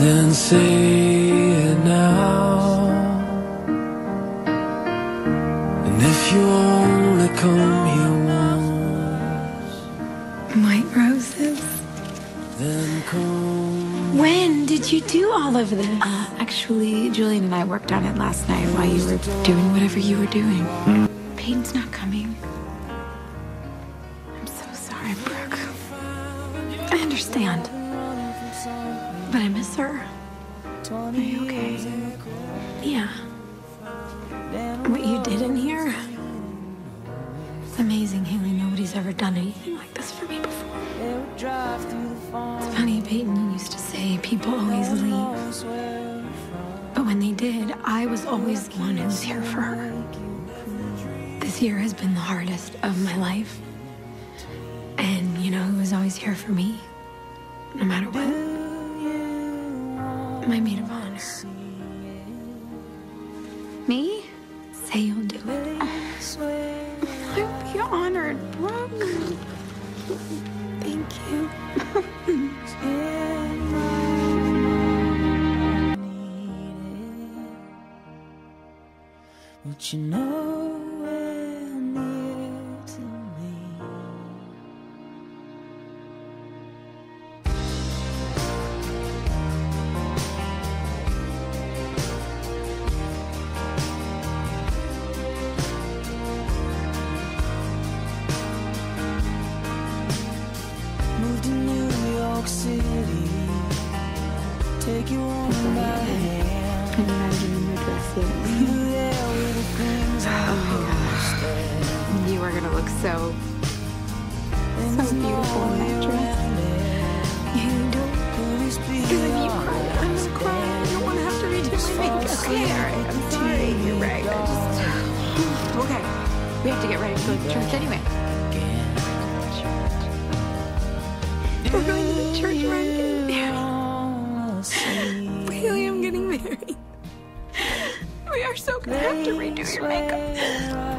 then say it now. And if you only come here once, White roses. then come. When did you do all of this? Uh, actually, Julian and I worked on it last night while you were doing whatever you were doing. Peyton's not coming. I'm so sorry, Brooke. I understand. But I miss her. Are you okay? Yeah. What you did in here? It's amazing, Haley. Nobody's ever done anything like this for me before. It's funny, Peyton used to say people always leave. But when they did, I was always the one who was here for her. This year has been the hardest of my life. And you know who was always here for me? No matter what? My maid of honor. Me? Say you'll do it. I'd be honored, Brooke. Thank you. But you know Take you on by hand. Can you imagine your dress yet? You there the things oh You are gonna look so, so beautiful in that dress. You don't. Because if you cry, I'm gonna cry. I don't want to have to redo my makeup. Okay, all right. I'm sorry. You're right. I just. Okay. We have to get ready to go to church anyway. Married. We are so gonna have to redo your makeup.